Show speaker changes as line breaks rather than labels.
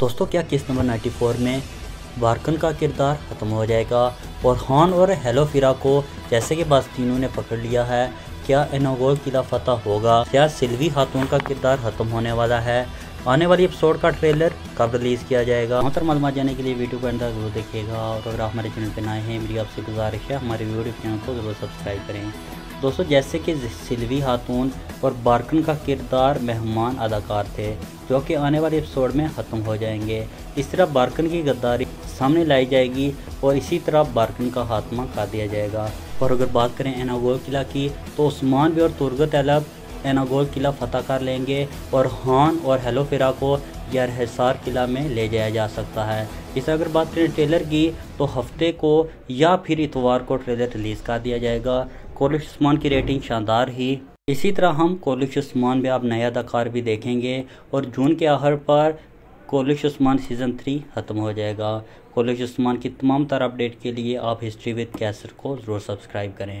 दोस्तों, क्या किस नंबर 94 में बारकन का किरदार ख़त्म हो जाएगा? और हान और हेलो फिरा को जैसे कि बास्तीनों ने पकड़ लिया है, क्या एनागोल किला फतह होगा? क्या सिल्वी खातून का किरदार ख़त्म होने वाला है? आने वाली एपिसोड का ट्रेलर कब रिलीज़ किया जाएगा? वहाँ तक मालूम जाने के लिए वीडियो को अंदर ज़रूर देखिएगा। और अगर आप हमारे चैनल पर नए हैं, मेरी आपसे गुजारिश है, हमारे वीडियो चैनल को ज़रूर सब्सक्राइब करें। दोस्तों, जैसे कि सिल्वी खातून और बारकन का किरदार मेहमान अदाकार थे, जो कि आने वाले एपिसोड में ख़त्म हो जाएँगे। इस तरह बारकन की गद्दारी सामने लाई जाएगी और इसी तरह बारकन का खात्मा कर दिया जाएगा। और अगर बात करें एनागोल किला की तो उस्मान भी और तुर्गत अलब एनागोल किला फतह कर लेंगे और हान और हेलो फिरा को यार हिसार किला में ले जाया जा सकता है। इस अगर बात करें ट्रेलर की तो हफ़्ते को या फिर इतवार को ट्रेलर रिलीज़ कर दिया जाएगा। कोलिश उस्मान की रेटिंग शानदार ही। इसी तरह हम कोलिश उस्मान में आप नया अदाकार भी देखेंगे और जून के आखिर पर कोलिश उस्मान सीज़न थ्री ख़त्म हो जाएगा। कोलिश उस्मान की तमाम तरह अपडेट के लिए आप हिस्ट्री विद कैसर को ज़रूर सब्सक्राइब करें।